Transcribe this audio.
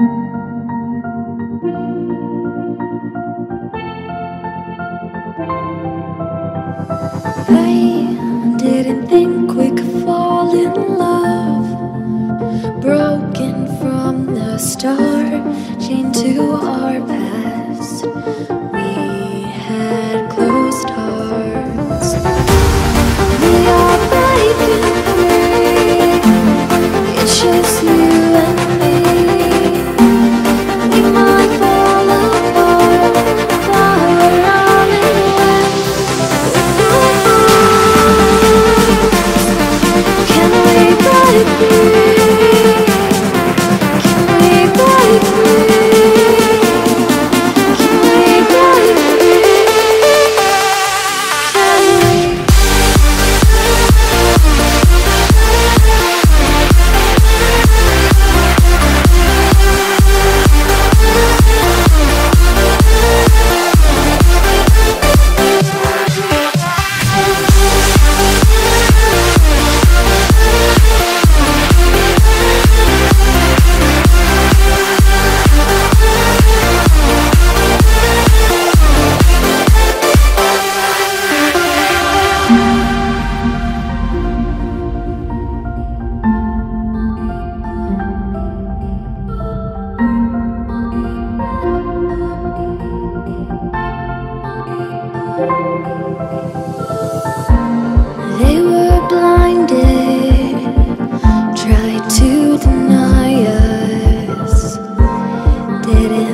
I They were blinded, tried to deny us, didn't